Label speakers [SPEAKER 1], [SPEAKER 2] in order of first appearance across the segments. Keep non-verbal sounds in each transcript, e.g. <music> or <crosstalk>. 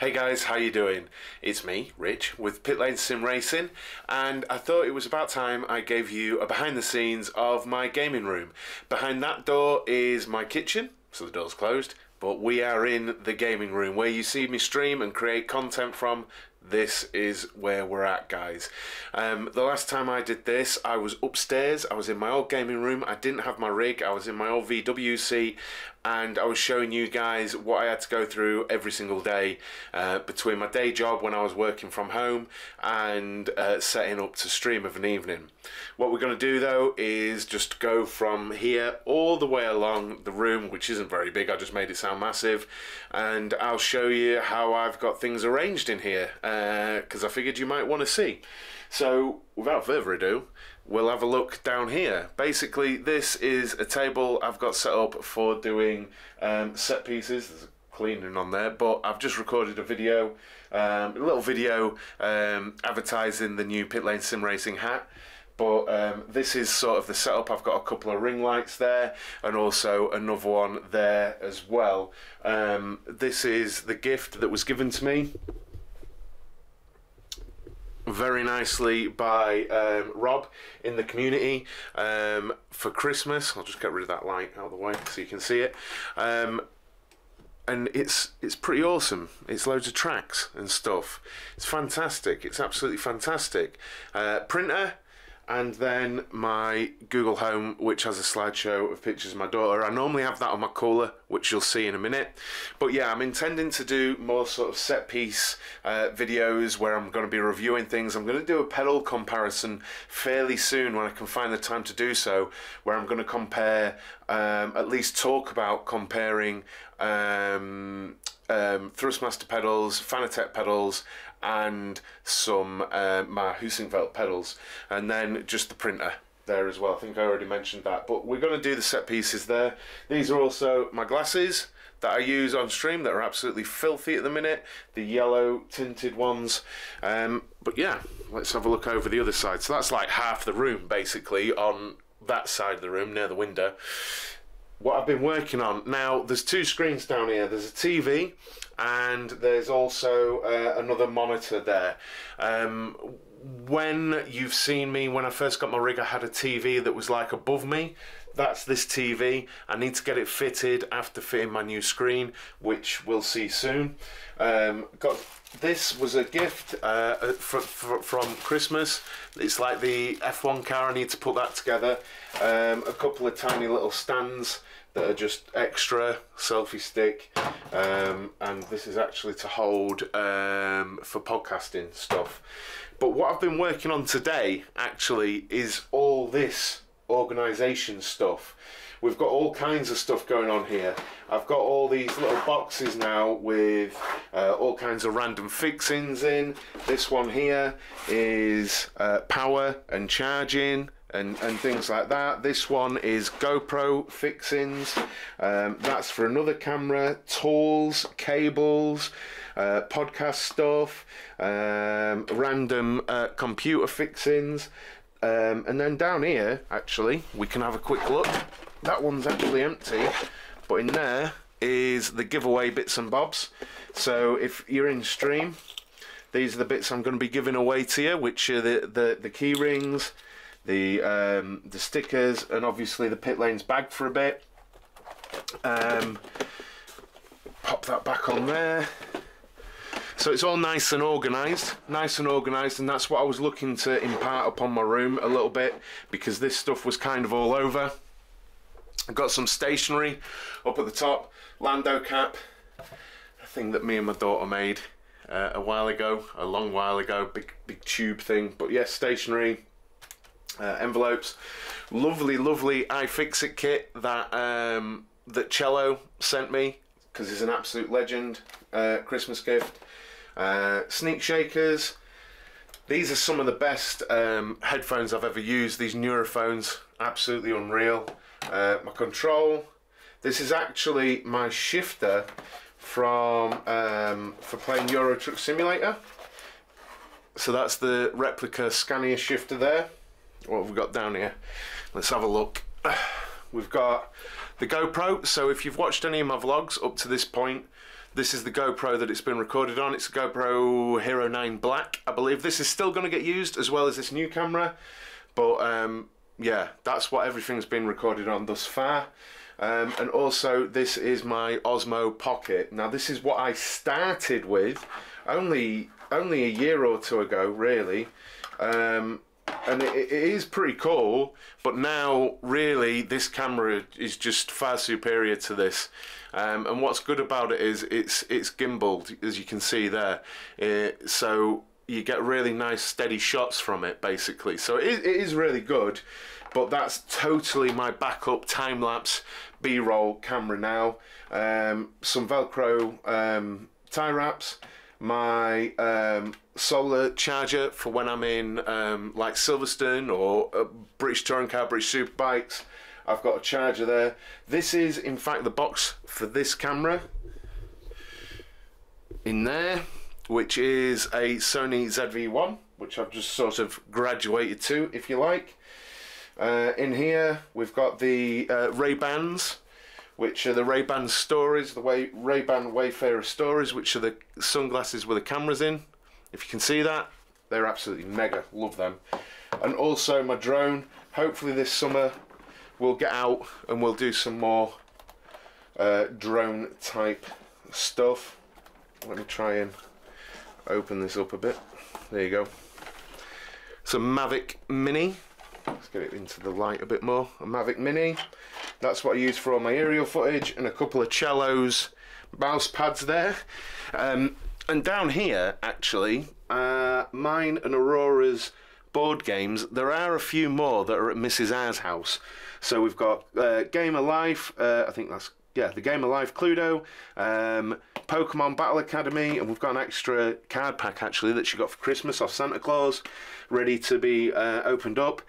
[SPEAKER 1] Hey guys, how you doing? It's me, Rich, with Pit Lane Sim Racing, and I thought it was about time I gave you a behind the scenes of my gaming room. Behind that door is my kitchen, so the door's closed, but we are in the gaming room where you see me stream and create content from. This is where we're at guys. Um, the last time I did this I was upstairs. I was in my old gaming room. I didn't have my rig. I was in my old VW seat and I was showing you guys what I had to go through every single day uh, between my day job when I was working from home and uh, setting up to stream of an evening what we're going to do though is just go from here all the way along the room which isn't very big I just made it sound massive and I'll show you how I've got things arranged in here because uh, I figured you might want to see. So, without further ado, we'll have a look down here. Basically, this is a table I've got set up for doing um, set pieces. There's a cleaning on there, but I've just recorded a video, um, a little video um, advertising the new Pit Lane Sim Racing hat but um, this is sort of the setup. I've got a couple of ring lights there and also another one there as well. Um, this is the gift that was given to me very nicely by um, Rob in the community um, for Christmas. I'll just get rid of that light out of the way so you can see it. Um, and it's it's pretty awesome. It's loads of tracks and stuff. It's fantastic. It's absolutely fantastic. Uh, printer and then my Google Home, which has a slideshow of pictures of my daughter. I normally have that on my cooler, which you'll see in a minute. But yeah, I'm intending to do more sort of set piece uh, videos where I'm going to be reviewing things. I'm going to do a pedal comparison fairly soon when I can find the time to do so, where I'm going to compare, um, at least talk about comparing um, um, Thrustmaster pedals, Fanatec pedals, and some uh, my Heusinkveld pedals, and then just the printer there as well. I think I already mentioned that, but we're going to do the set pieces there. These are also my glasses that I use on stream that are absolutely filthy at the minute, the yellow tinted ones. Um, but yeah, let's have a look over the other side. So that's like half the room basically on that side of the room near the window what I've been working on. Now, there's two screens down here. There's a TV and there's also uh, another monitor there. Um, when you've seen me, when I first got my rig, I had a TV that was like above me. That's this TV. I need to get it fitted after fitting my new screen, which we'll see soon. Um, got this was a gift uh, uh for, from Christmas. It's like the F1 car. I need to put that together. Um, a couple of tiny little stands that are just extra selfie stick um, and this is actually to hold um, for podcasting stuff. But what I've been working on today actually is all this organization stuff. We've got all kinds of stuff going on here. I've got all these little boxes now with uh, all kinds of random fixings in. This one here is uh, power and charging and, and things like that. This one is GoPro fixings. Um, that's for another camera, tools, cables, uh, podcast stuff, um, random uh, computer fixings. Um, and then down here, actually, we can have a quick look. That one's actually empty, but in there is the giveaway bits and bobs. So if you're in stream, these are the bits I'm going to be giving away to you, which are the, the, the key rings, the um, the stickers and obviously the pit lanes bag for a bit. Um, pop that back on there. So it's all nice and organised nice and organised and that's what I was looking to impart upon my room a little bit because this stuff was kind of all over. I've got some stationery up at the top Lando cap a thing that me and my daughter made uh, a while ago a long while ago big big tube thing. But yes stationery uh, envelopes. Lovely, lovely iFixit kit that um, that Cello sent me because he's an absolute legend. Uh, Christmas gift. Uh, sneak shakers. These are some of the best um, headphones I've ever used. These Nuraphones, absolutely unreal. Uh, my control. This is actually my shifter from um, for playing Euro Truck Simulator. So that's the replica Scania shifter there what have we got down here? Let's have a look. <sighs> We've got the GoPro. So if you've watched any of my vlogs up to this point, This is the GoPro that it's been recorded on. It's a GoPro Hero 9 Black, I believe. This is still going to get used as well as this new camera. But um, yeah, that's what everything's been recorded on thus far. Um, and also, this is my Osmo Pocket. Now, this is what I started with only only a year or two ago, really. Um, and it, it is pretty cool but now really this camera is just far superior to this. Um, and what's good about it is it's it's gimbaled as you can see there. Uh, so you get really nice steady shots from it basically. So it, it is really good but that's totally my backup time-lapse b-roll camera now. Um, some velcro um, tie wraps my um, solar charger for when I'm in um, like Silverstone or uh, British Touring Car, British Superbikes. I've got a charger there. This is in fact the box for this camera in there, which is a Sony ZV-1, which I've just sort of graduated to, if you like. Uh, in here, we've got the uh, Ray-Bans, which are the Ray-Ban Stories, the way Ray-Ban Wayfarer Stories, which are the sunglasses with the cameras in. If you can see that, they're absolutely mega. Love them. And also my drone. Hopefully this summer we'll get out and we'll do some more uh, drone type stuff. Let me try and open this up a bit. There you go. Some Mavic Mini. Let's get it into the light a bit more. A Mavic Mini. That's what I use for all my aerial footage and a couple of cellos mouse pads there. Um, and down here, actually, uh, mine and Aurora's board games, there are a few more that are at Mrs. R's house. So we've got uh, Game of Life, uh, I think that's, yeah, the Game of Life Cluedo, um, Pokemon Battle Academy, and we've got an extra card pack actually that she got for Christmas off Santa Claus, ready to be uh, opened up.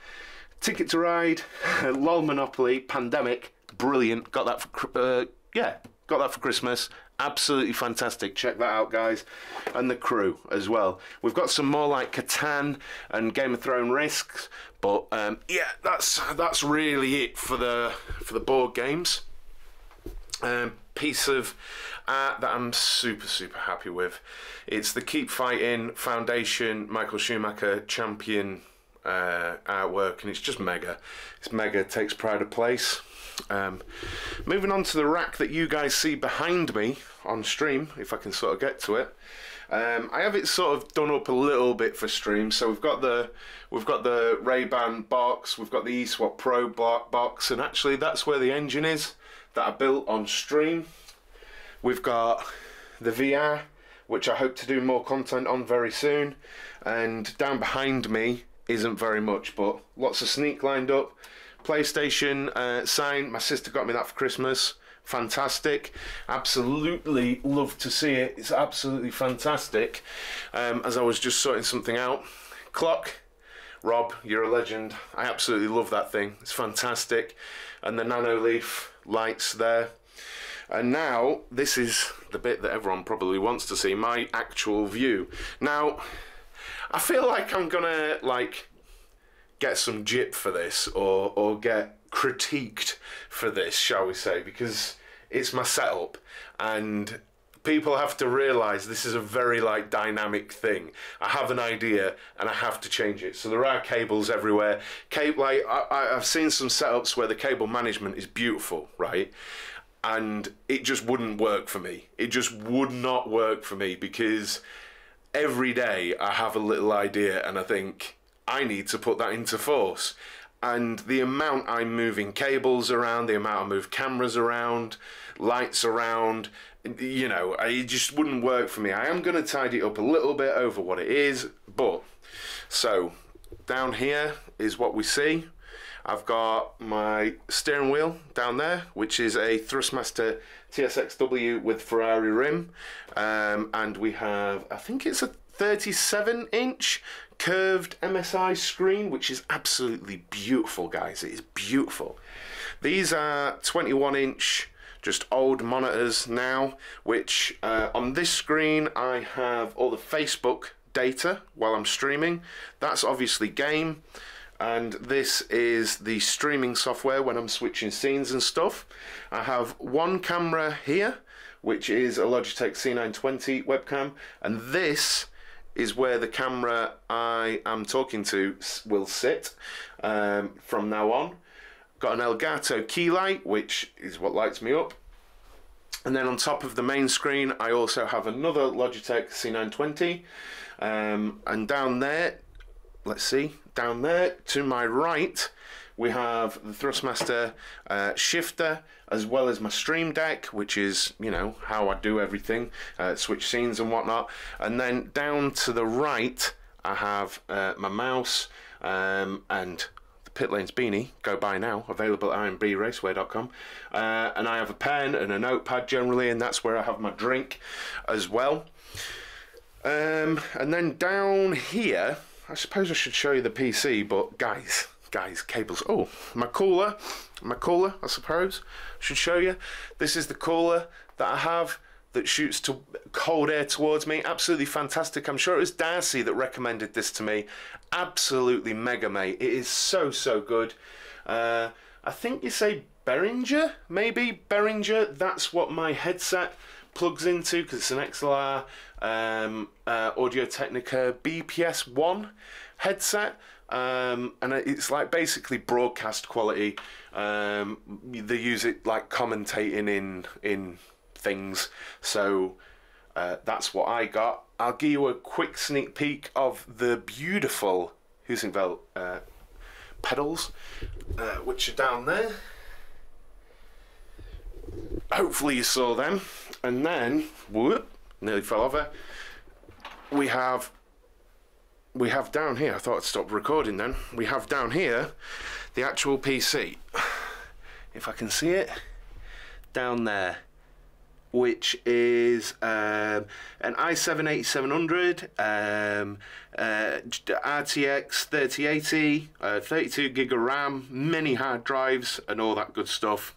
[SPEAKER 1] Ticket to Ride, <laughs> LOL Monopoly, Pandemic, brilliant. Got that for uh, yeah, got that for Christmas. Absolutely fantastic. Check that out, guys, and the crew as well. We've got some more like Catan and Game of Thrones risks, but um, yeah, that's that's really it for the for the board games. Um, piece of art that I'm super super happy with. It's the Keep Fighting Foundation Michael Schumacher Champion uh, artwork, and it's just mega. It's mega. Takes pride of place. Um, moving on to the rack that you guys see behind me on stream, if I can sort of get to it. Um, I have it sort of done up a little bit for stream. So we've got the we've got the Ray-Ban box, we've got the eSWAT Pro box, and actually that's where the engine is that I built on stream. We've got the VR, which I hope to do more content on very soon. And down behind me isn't very much, but lots of sneak lined up. PlayStation uh, sign. My sister got me that for Christmas. Fantastic. Absolutely love to see it. It's absolutely fantastic. Um, as I was just sorting something out. Clock. Rob, you're a legend. I absolutely love that thing. It's fantastic. And the Nanoleaf lights there. And now, this is the bit that everyone probably wants to see, my actual view. Now, I feel like I'm gonna, like, get some jip for this or or get critiqued for this, shall we say, because it's my setup and people have to realize this is a very like dynamic thing. I have an idea and I have to change it. So there are cables everywhere. Cable like I, I've seen some setups where the cable management is beautiful, right? And it just wouldn't work for me. It just would not work for me because every day I have a little idea and I think I need to put that into force. And the amount I'm moving cables around, the amount I move cameras around, lights around, you know, it just wouldn't work for me. I am going to tidy it up a little bit over what it is, but so down here is what we see. I've got my steering wheel down there, which is a Thrustmaster TSXW with Ferrari rim, um, and we have, I think it's a 37 inch curved MSI screen, which is absolutely beautiful, guys. It is beautiful. These are 21 inch, just old monitors now, which uh, on this screen I have all the Facebook data while I'm streaming. That's obviously game. And this is the streaming software when I'm switching scenes and stuff. I have one camera here which is a Logitech C920 webcam, and this is where the camera I am talking to will sit um, from now on. Got an Elgato key light, which is what lights me up. And then on top of the main screen, I also have another Logitech C920. Um, and down there, let's see, down there to my right, we have the Thrustmaster uh, shifter as well as my Stream Deck, which is, you know, how I do everything, uh, switch scenes and whatnot. And then down to the right, I have uh, my mouse um, and the Pit Lanes beanie, go buy now, available at imbracewear.com. Uh, and I have a pen and a notepad generally, and that's where I have my drink as well. Um, and then down here, I suppose I should show you the PC, but guys, guys, cables. Oh, my cooler, my cooler, I suppose, should show you. This is the cooler that I have that shoots to cold air towards me. Absolutely fantastic. I'm sure it was Darcy that recommended this to me. Absolutely mega, mate. It is so, so good. Uh, I think you say Behringer, maybe? Behringer, that's what my headset plugs into because it's an XLR um, uh, Audio Technica BPHS1 headset. Um, and it's like basically broadcast quality. Um, they use it like commentating in in things. So uh, that's what I got. I'll give you a quick sneak peek of the beautiful Heusinkveld uh, pedals, uh, which are down there. Hopefully you saw them. And then, whoop, nearly fell over. We have, we have down here, I thought I'd stop recording then. We have down here the actual PC. If I can see it, down there which is um, an i7-8700, um, uh, RTX 3080, uh, 32 gig of RAM, many hard drives, and all that good stuff.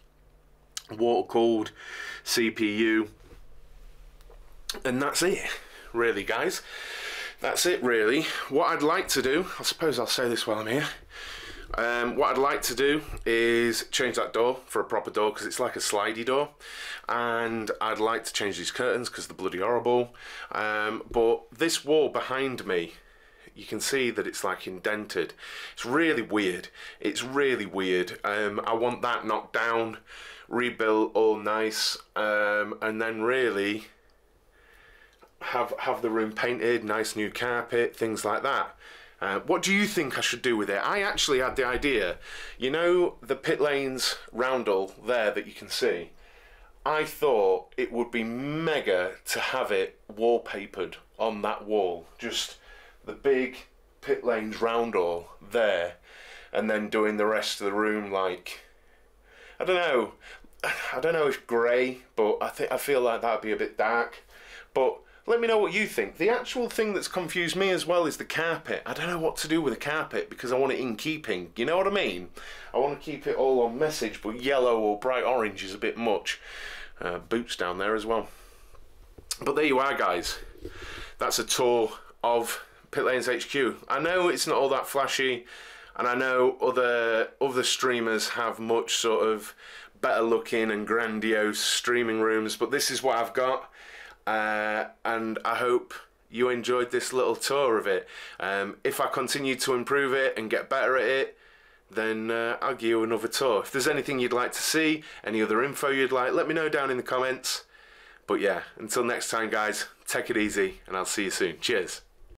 [SPEAKER 1] Water cooled CPU, and that's it, really, guys. That's it, really. What I'd like to do, I suppose I'll say this while I'm here. Um, what I'd like to do is change that door for a proper door because it's like a slidey door. And I'd like to change these curtains because they're bloody horrible. Um, but this wall behind me you can see that it's like indented. It's really weird. It's really weird. Um, I want that knocked down rebuilt all nice. Um, and then really have have the room painted nice new carpet things like that uh, what do you think I should do with it? I actually had the idea. You know the pit lanes roundel there that you can see? I thought it would be mega to have it wallpapered on that wall. Just the big pit lanes roundel there and then doing the rest of the room like I don't know <sighs> I don't know if grey but I think I feel like that'd be a bit dark but let me know what you think. The actual thing that's confused me as well is the carpet. I don't know what to do with the carpet because I want it in keeping. You know what I mean? I want to keep it all on message, but yellow or bright orange is a bit much. Uh, boots down there as well. But there you are, guys. That's a tour of Pit Lanes HQ. I know it's not all that flashy, and I know other other streamers have much sort of better looking and grandiose streaming rooms, but this is what I've got uh, and I hope you enjoyed this little tour of it. Um, if I continue to improve it and get better at it, then uh, I'll give you another tour. If there's anything you'd like to see, any other info you'd like, let me know down in the comments. But yeah, until next time guys, take it easy and I'll see you soon. Cheers.